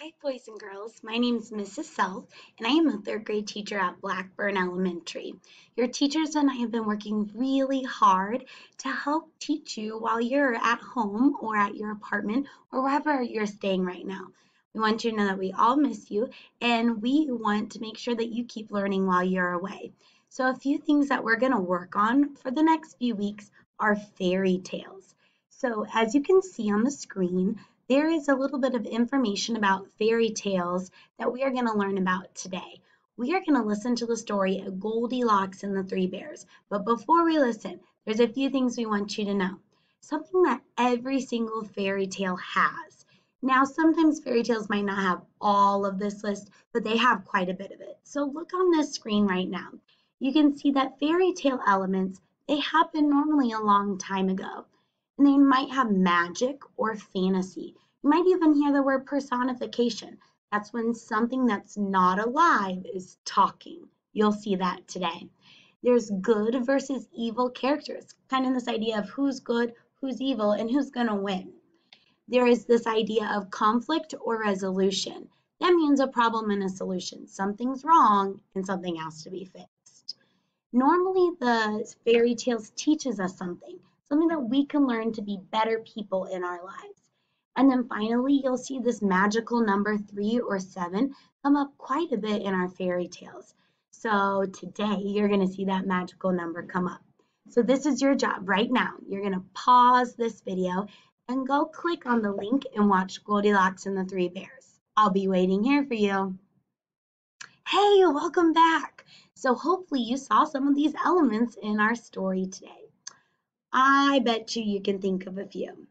Hi, boys and girls. My name is Mrs. Self, and I am a third grade teacher at Blackburn Elementary. Your teachers and I have been working really hard to help teach you while you're at home or at your apartment or wherever you're staying right now. We want you to know that we all miss you, and we want to make sure that you keep learning while you're away. So, a few things that we're going to work on for the next few weeks are fairy tales. So, as you can see on the screen, there is a little bit of information about fairy tales that we are going to learn about today. We are going to listen to the story of Goldilocks and the Three Bears. But before we listen, there's a few things we want you to know. Something that every single fairy tale has. Now, sometimes fairy tales might not have all of this list, but they have quite a bit of it. So look on this screen right now. You can see that fairy tale elements, they happened normally a long time ago and they might have magic or fantasy. You might even hear the word personification. That's when something that's not alive is talking. You'll see that today. There's good versus evil characters, kind of this idea of who's good, who's evil, and who's going to win. There is this idea of conflict or resolution. That means a problem and a solution. Something's wrong and something has to be fixed. Normally, the fairy tales teaches us something something that we can learn to be better people in our lives. And then finally, you'll see this magical number three or seven come up quite a bit in our fairy tales. So today, you're going to see that magical number come up. So this is your job right now. You're going to pause this video and go click on the link and watch Goldilocks and the Three Bears. I'll be waiting here for you. Hey, welcome back. So hopefully you saw some of these elements in our story today. I bet you you can think of a few.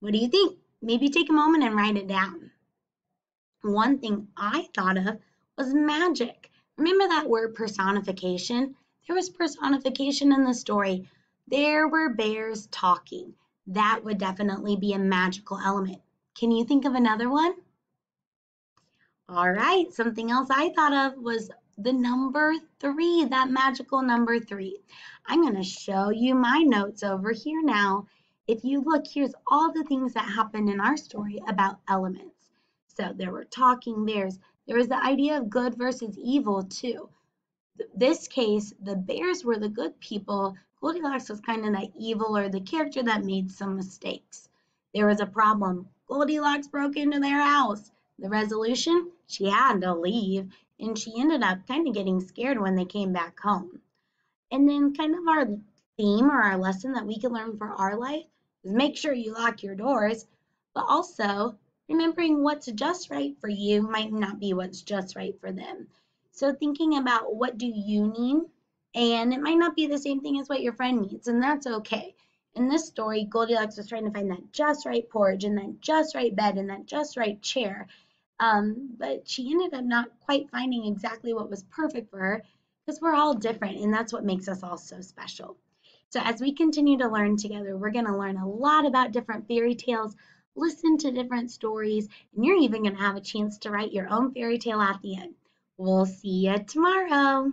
What do you think? Maybe take a moment and write it down. One thing I thought of was magic. Remember that word personification? There was personification in the story. There were bears talking. That would definitely be a magical element. Can you think of another one? All right, something else I thought of was the number three, that magical number three. I'm going to show you my notes over here now. If you look, here's all the things that happened in our story about elements. So there were talking bears. There was the idea of good versus evil too. This case, the bears were the good people. Goldilocks was kind of that evil or the character that made some mistakes. There was a problem. Goldilocks broke into their house. The resolution? She had to leave and she ended up kind of getting scared when they came back home. And then kind of our theme or our lesson that we can learn for our life is make sure you lock your doors, but also remembering what's just right for you might not be what's just right for them. So thinking about what do you need and it might not be the same thing as what your friend needs and that's okay. In this story, Goldilocks was trying to find that just right porridge and that just right bed and that just right chair um, but she ended up not quite finding exactly what was perfect for her because we're all different and that's what makes us all so special. So as we continue to learn together, we're going to learn a lot about different fairy tales, listen to different stories, and you're even going to have a chance to write your own fairy tale at the end. We'll see you tomorrow.